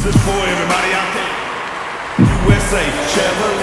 This is for everybody out there. USA Chevrolet,